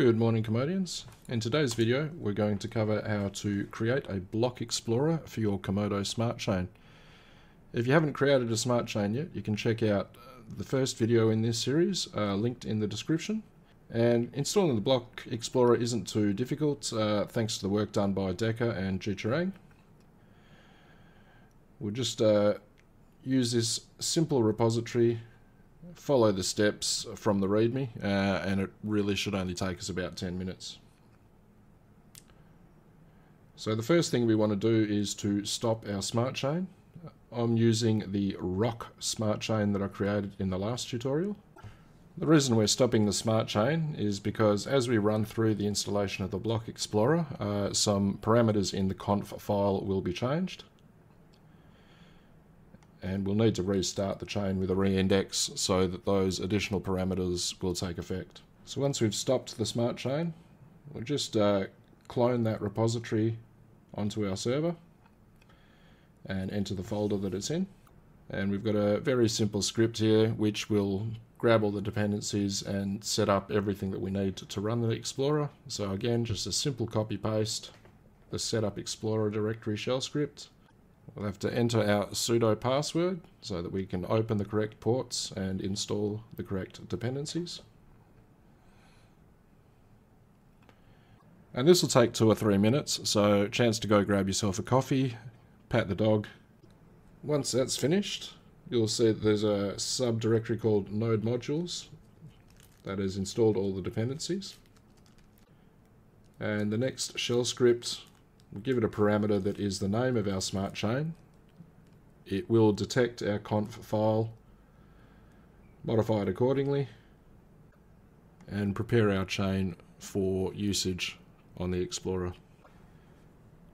Good morning Komodians. In today's video we're going to cover how to create a block explorer for your Komodo smart chain. If you haven't created a smart chain yet you can check out the first video in this series uh, linked in the description. And installing the block explorer isn't too difficult uh, thanks to the work done by Decker and gcharang. We'll just uh, use this simple repository follow the steps from the README, uh, and it really should only take us about 10 minutes. So the first thing we want to do is to stop our smart chain. I'm using the Rock smart chain that I created in the last tutorial. The reason we're stopping the smart chain is because as we run through the installation of the Block Explorer, uh, some parameters in the conf file will be changed and we'll need to restart the chain with a reindex so that those additional parameters will take effect. So once we've stopped the smart chain, we'll just uh, clone that repository onto our server and enter the folder that it's in. And we've got a very simple script here which will grab all the dependencies and set up everything that we need to, to run the Explorer. So again, just a simple copy paste the setup Explorer directory shell script We'll have to enter our sudo password so that we can open the correct ports and install the correct dependencies. And this will take two or three minutes, so chance to go grab yourself a coffee, pat the dog. Once that's finished, you'll see that there's a subdirectory called node modules that has installed all the dependencies. And the next shell script We'll give it a parameter that is the name of our smart chain. It will detect our conf file, modify it accordingly, and prepare our chain for usage on the Explorer.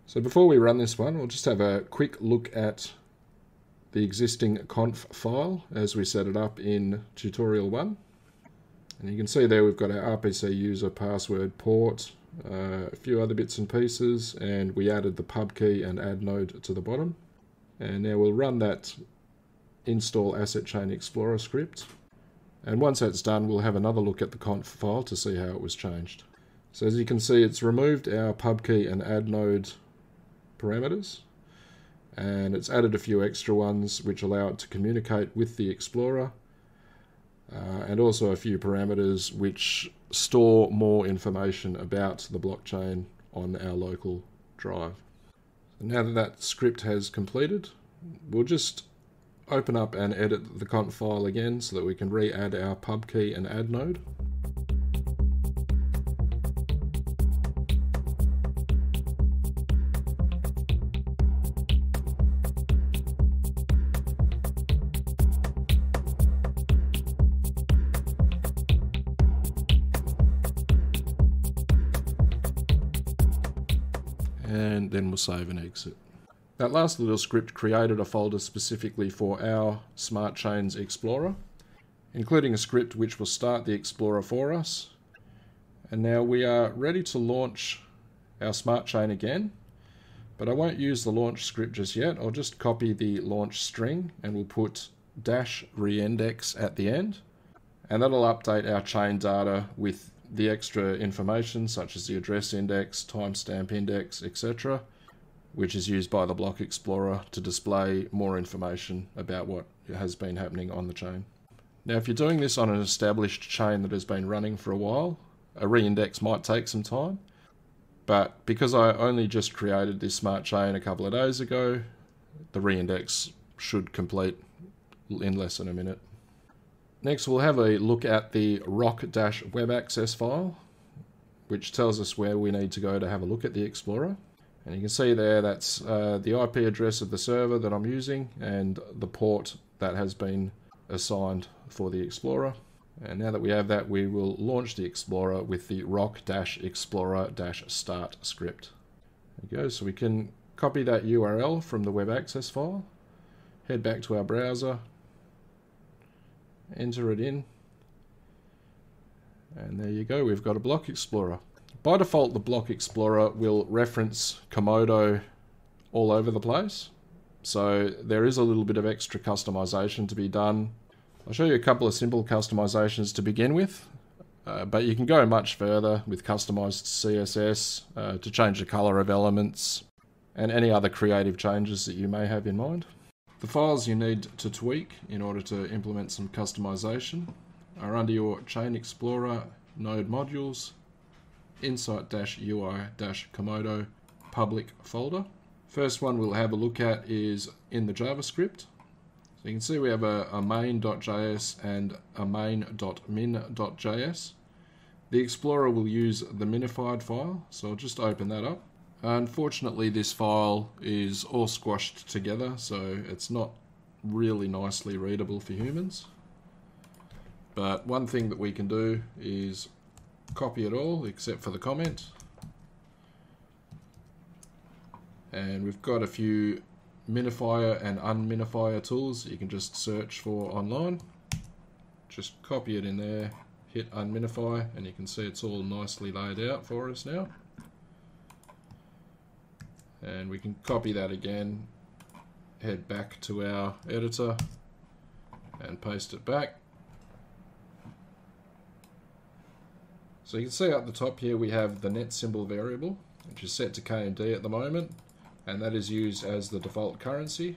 So before we run this one, we'll just have a quick look at the existing conf file as we set it up in tutorial 1. And you can see there we've got our RPC user password port, uh, a few other bits and pieces, and we added the pub key and add node to the bottom. And now we'll run that install asset chain explorer script. And once that's done, we'll have another look at the conf file to see how it was changed. So as you can see, it's removed our pub key and add node parameters. And it's added a few extra ones which allow it to communicate with the Explorer and also a few parameters which store more information about the blockchain on our local drive. Now that that script has completed, we'll just open up and edit the conf file again so that we can re-add our pub key and add node. And then we'll save and exit. That last little script created a folder specifically for our Smart Chains Explorer, including a script which will start the Explorer for us. And now we are ready to launch our Smart Chain again, but I won't use the launch script just yet. I'll just copy the launch string and we'll put dash reindex at the end. And that'll update our chain data with the extra information such as the address index, timestamp index, etc., which is used by the Block Explorer to display more information about what has been happening on the chain. Now if you're doing this on an established chain that has been running for a while, a reindex might take some time, but because I only just created this smart chain a couple of days ago, the reindex should complete in less than a minute. Next, we'll have a look at the roc-web access file, which tells us where we need to go to have a look at the Explorer. And you can see there that's uh, the IP address of the server that I'm using and the port that has been assigned for the Explorer. And now that we have that, we will launch the Explorer with the roc-explorer-start script. There we go, so we can copy that URL from the web access file, head back to our browser, enter it in, and there you go, we've got a Block Explorer. By default, the Block Explorer will reference Komodo all over the place. So there is a little bit of extra customization to be done. I'll show you a couple of simple customizations to begin with. Uh, but you can go much further with customized CSS uh, to change the color of elements and any other creative changes that you may have in mind. The files you need to tweak in order to implement some customization are under your Chain Explorer node modules, Insight-UI-Komodo public folder. First one we'll have a look at is in the JavaScript. So you can see we have a, a main.js and a main.min.js. The Explorer will use the minified file, so I'll just open that up. Unfortunately, this file is all squashed together, so it's not really nicely readable for humans. But one thing that we can do is copy it all, except for the comment. And we've got a few minifier and unminifier tools that you can just search for online. Just copy it in there, hit unminify and you can see it's all nicely laid out for us now and we can copy that again head back to our editor and paste it back so you can see at the top here we have the net symbol variable which is set to KMD at the moment and that is used as the default currency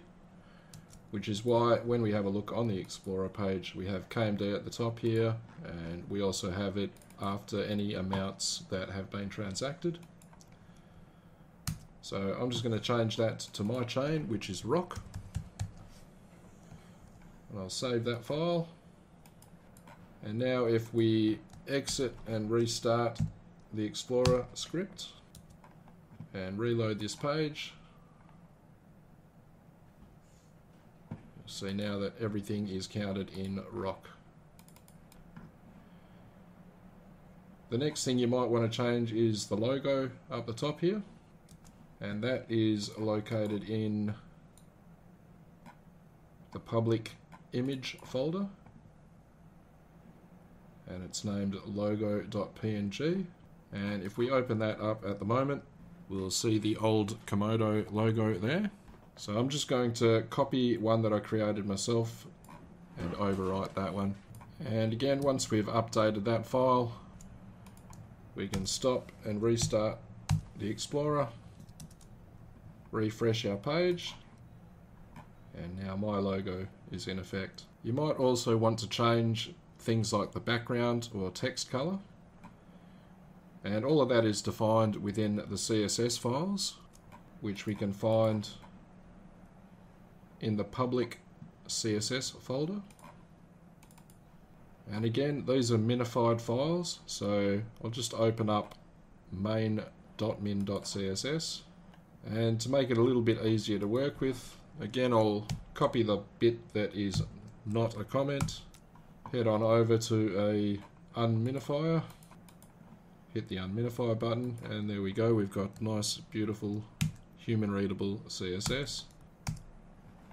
which is why when we have a look on the Explorer page, we have KMD at the top here, and we also have it after any amounts that have been transacted. So I'm just going to change that to my chain, which is rock. And I'll save that file. And now if we exit and restart the Explorer script and reload this page, you'll See now that everything is counted in rock. The next thing you might want to change is the logo up the top here. And that is located in the public image folder. And it's named logo.png. And if we open that up at the moment, we'll see the old Komodo logo there. So I'm just going to copy one that I created myself and overwrite that one. And again, once we've updated that file, we can stop and restart the Explorer, refresh our page, and now my logo is in effect. You might also want to change things like the background or text color. And all of that is defined within the CSS files, which we can find in the public CSS folder. And again, these are minified files, so I'll just open up main.min.css. And to make it a little bit easier to work with, again, I'll copy the bit that is not a comment, head on over to a unminifier, hit the unminifier button, and there we go, we've got nice, beautiful, human readable CSS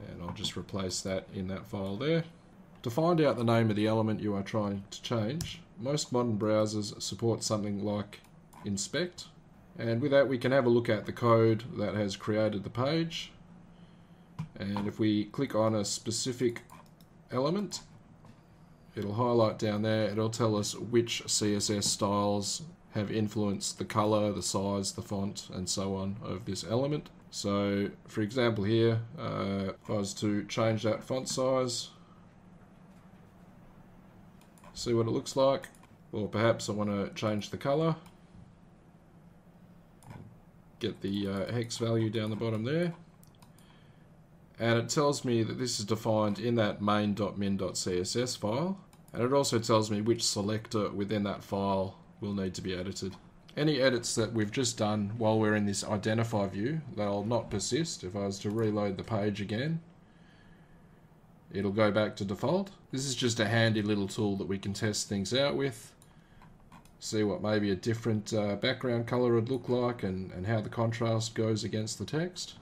and I'll just replace that in that file there. To find out the name of the element you are trying to change, most modern browsers support something like inspect and with that we can have a look at the code that has created the page. And if we click on a specific element it'll highlight down there. It'll tell us which CSS styles have influenced the color, the size, the font and so on of this element. So for example here, uh, if I was to change that font size, see what it looks like, or perhaps I want to change the color, get the uh, hex value down the bottom there, and it tells me that this is defined in that main.min.css file, and it also tells me which selector within that file will need to be edited. Any edits that we've just done while we're in this identify view, they'll not persist. If I was to reload the page again, it'll go back to default. This is just a handy little tool that we can test things out with. See what maybe a different uh, background color would look like and, and how the contrast goes against the text.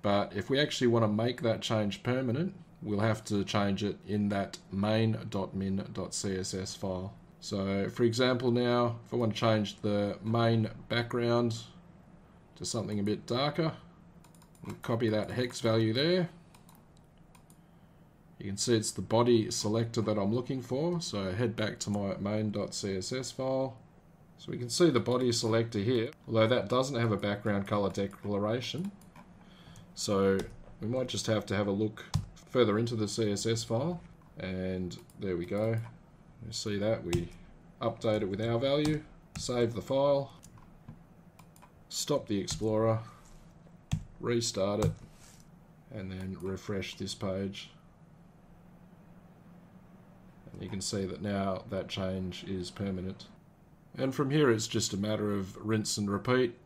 But if we actually want to make that change permanent, we'll have to change it in that main.min.css file. So for example now, if I want to change the main background to something a bit darker, copy that hex value there, You can see it's the body selector that I'm looking for. So head back to my main.css file. So we can see the body selector here, although that doesn't have a background color declaration. So we might just have to have a look further into the CSS file. And there we go. You see that, we update it with our value, save the file, stop the Explorer, restart it, and then refresh this page. You can see that now that change is permanent. And from here it's just a matter of rinse and repeat.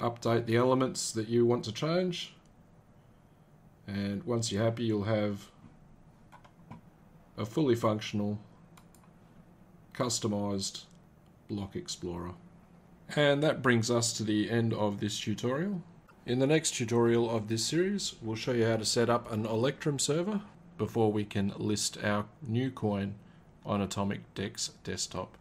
Update the elements that you want to change. And once you're happy you'll have a fully functional, customized Block Explorer. And that brings us to the end of this tutorial. In the next tutorial of this series, we'll show you how to set up an Electrum server before we can list our new coin on AtomicDEX desktop.